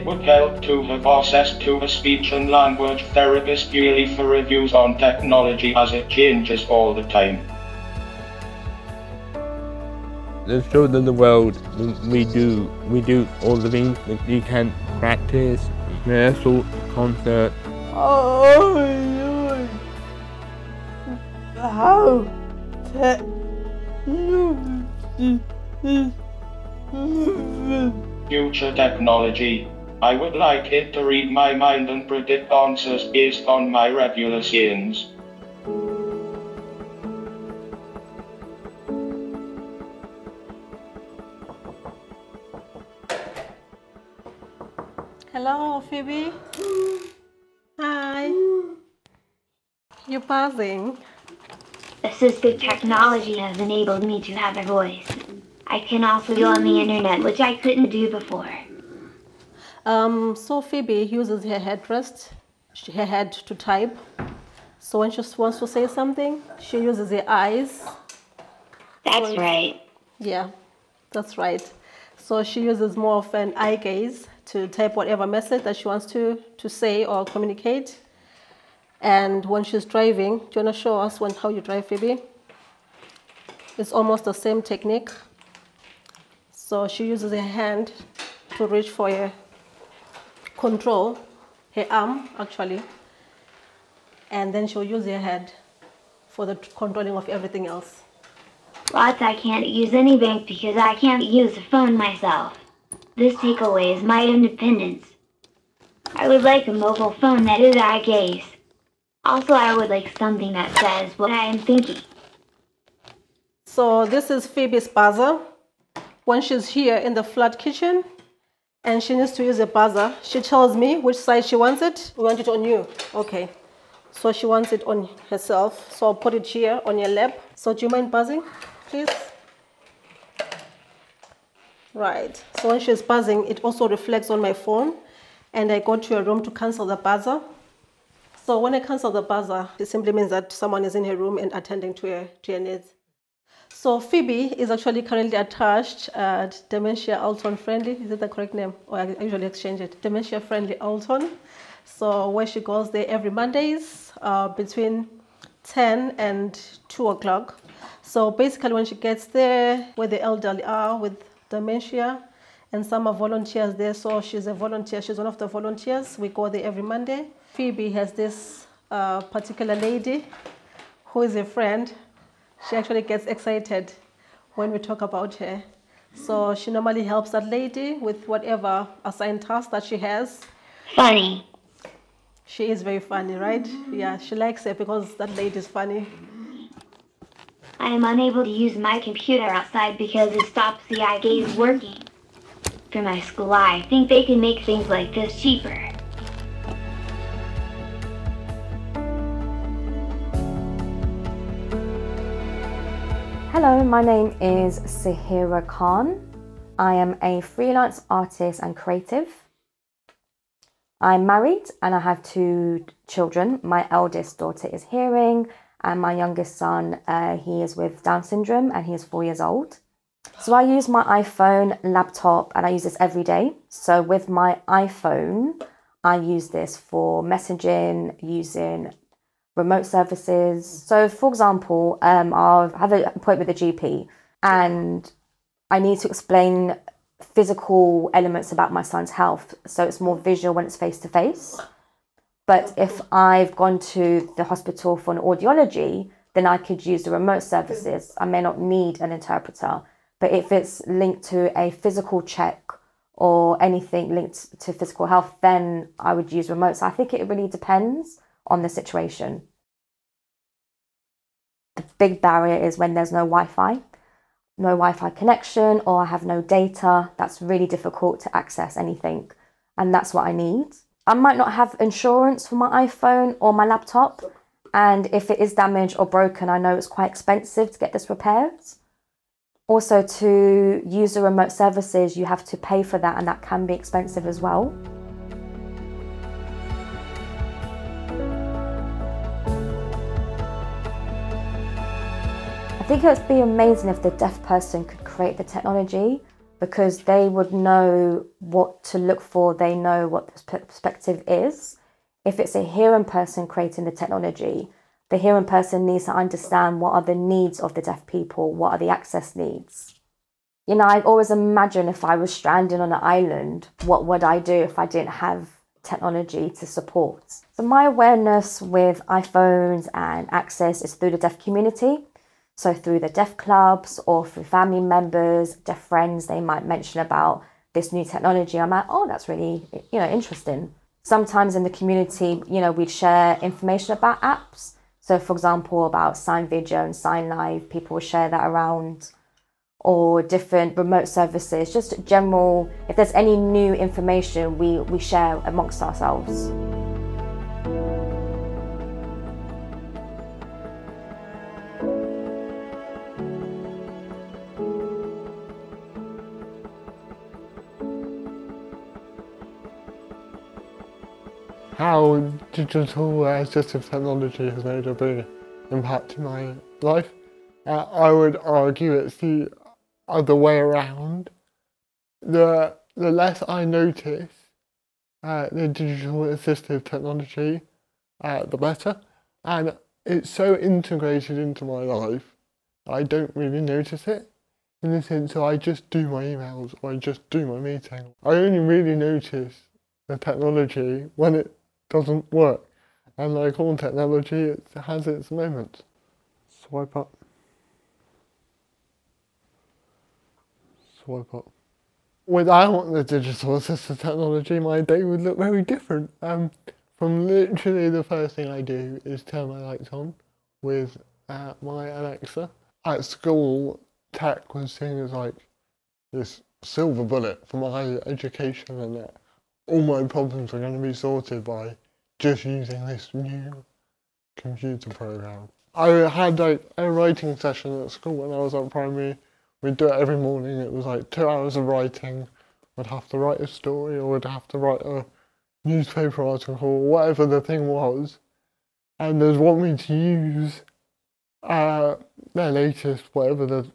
would help to have access to a speech and language therapist yearly for reviews on technology as it changes all the time. Let's show them the world. We do, we do all the things that you can practice, rehearsal, concert. Oh, how technology Future technology. I would like it to read my mind and predict answers based on my regular scenes. Hello, Phoebe. Hi. You're buzzing. Assistive technology has enabled me to have a voice. I can also go on the internet, which I couldn't do before. Um, so Phoebe uses her headrest, her head to type. So when she wants to say something, she uses her eyes. That's right. Yeah, that's right. So she uses more of an eye gaze to type whatever message that she wants to, to say or communicate. And when she's driving, do you want to show us when, how you drive, Phoebe? It's almost the same technique. So she uses her hand to reach for her control, her arm actually, and then she'll use her head for the controlling of everything else. Lots I can't use any bank because I can't use a phone myself. This takeaway is my independence. I would like a mobile phone that is eye gaze. Also, I would like something that says what I am thinking. So this is Phoebe's buzzer. When she's here in the flat kitchen and she needs to use a buzzer, she tells me which side she wants it. We want it on you. Okay. So she wants it on herself. So I'll put it here on your lap. So do you mind buzzing, please? Right. So when she's buzzing, it also reflects on my phone. And I go to her room to cancel the buzzer. So when I cancel the buzzer, it simply means that someone is in her room and attending to her, to her needs. So Phoebe is actually currently attached at Dementia Alton Friendly. Is that the correct name? Or I usually exchange it. Dementia Friendly Alton. So where she goes there every Mondays uh, between 10 and 2 o'clock. So basically when she gets there, where the elderly are with dementia, and some are volunteers there. So she's a volunteer. She's one of the volunteers. We go there every Monday. Phoebe has this uh, particular lady who is a friend. She actually gets excited when we talk about her. So she normally helps that lady with whatever assigned task that she has. Funny. She is very funny, right? Yeah, she likes it because that lady is funny. I am unable to use my computer outside because it stops the eye gaze working. For my school, I think they can make things like this cheaper. Hello, my name is Sahira Khan. I am a freelance artist and creative. I'm married and I have two children. My eldest daughter is hearing, and my youngest son, uh, he is with Down syndrome and he is four years old. So I use my iPhone, laptop, and I use this every day. So with my iPhone, I use this for messaging, using remote services. So, for example, um, I'll have an appointment with a GP and I need to explain physical elements about my son's health. So, it's more visual when it's face to face. But if I've gone to the hospital for an audiology, then I could use the remote services. I may not need an interpreter. But if it's linked to a physical check or anything linked to physical health, then I would use remote. So I think it really depends on the situation. The big barrier is when there's no Wi Fi, no Wi Fi connection, or I have no data. That's really difficult to access anything. And that's what I need. I might not have insurance for my iPhone or my laptop. And if it is damaged or broken, I know it's quite expensive to get this repaired. Also, to use the remote services, you have to pay for that, and that can be expensive as well. Think it would be amazing if the deaf person could create the technology because they would know what to look for, they know what the perspective is. If it's a hearing person creating the technology, the hearing person needs to understand what are the needs of the deaf people, what are the access needs. You know, I always imagine if I was stranded on an island, what would I do if I didn't have technology to support? So, my awareness with iPhones and access is through the deaf community. So through the deaf clubs or through family members, deaf friends, they might mention about this new technology. I'm like, oh, that's really, you know, interesting. Sometimes in the community, you know, we'd share information about apps. So for example, about Sign Video and Sign Live, people share that around or different remote services, just general, if there's any new information, we, we share amongst ourselves. How digital assistive technology has made a big impact in my life. Uh, I would argue it's the other way around. The, the less I notice uh, the digital assistive technology, uh, the better. And it's so integrated into my life, I don't really notice it. In the sense that I just do my emails or I just do my meeting. I only really notice the technology when it doesn't work. And like all technology, it has its moments. Swipe up. Swipe up. Without the digital assistive technology, my day would look very different. Um, from literally the first thing I do is turn my lights on with uh, my Alexa. At school, tech was seen as like this silver bullet for my education and that all my problems are going to be sorted by just using this new computer program. I had like a writing session at school when I was at primary. We'd do it every morning. It was like two hours of writing. I'd have to write a story or I'd have to write a newspaper article or whatever the thing was. And they'd want me to use uh, their latest, whatever the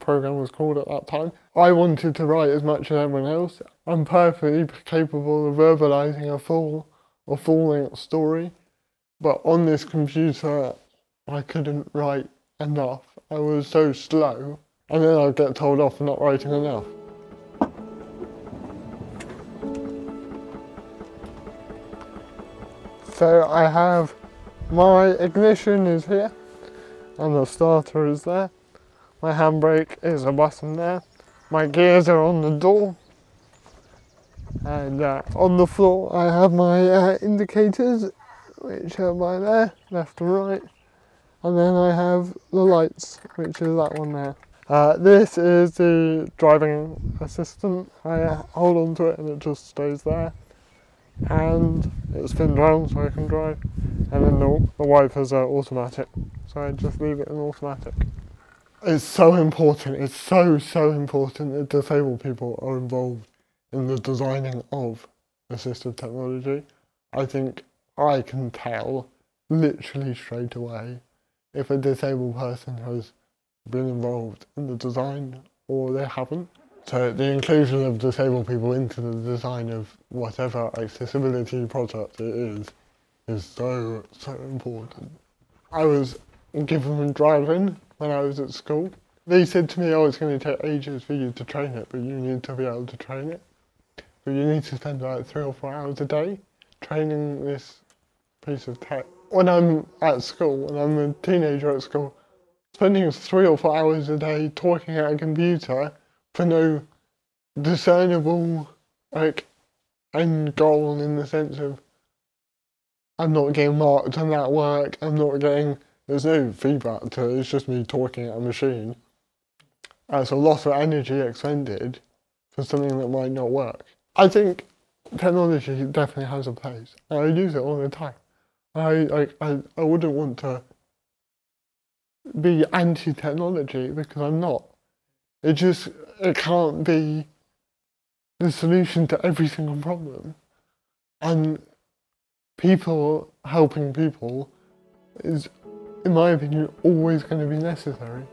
program was called at that time. I wanted to write as much as everyone else. I'm perfectly capable of verbalizing a full a full length story, but on this computer I couldn't write enough. I was so slow, and then I'd get told off for not writing enough. So I have my ignition is here, and the starter is there. My handbrake is a button there. My gears are on the door, and uh, on the floor I have my uh, indicators which are by there, left and right. And then I have the lights which is that one there. Uh, this is the driving assistant, I hold on to it and it just stays there. And it's spins round so I can drive. And then the, the wipers are automatic. So I just leave it in automatic. It's so important, it's so so important that disabled people are involved in the designing of assistive technology, I think I can tell literally straight away if a disabled person has been involved in the design or they haven't. So the inclusion of disabled people into the design of whatever accessibility project it is is so, so important. I was given Dragon when I was at school. They said to me, oh, it's going to take ages for you to train it, but you need to be able to train it. But you need to spend like three or four hours a day training this piece of tech. When I'm at school, when I'm a teenager at school, spending three or four hours a day talking at a computer for no discernible like end goal in the sense of I'm not getting marked on that work, I'm not getting there's no feedback to it, it's just me talking at a machine. That's a lot of energy expended for something that might not work. I think technology definitely has a place. I use it all the time. I, I, I, I wouldn't want to be anti-technology because I'm not. It just, it can't be the solution to every single problem. And people helping people is, in my opinion, always going to be necessary.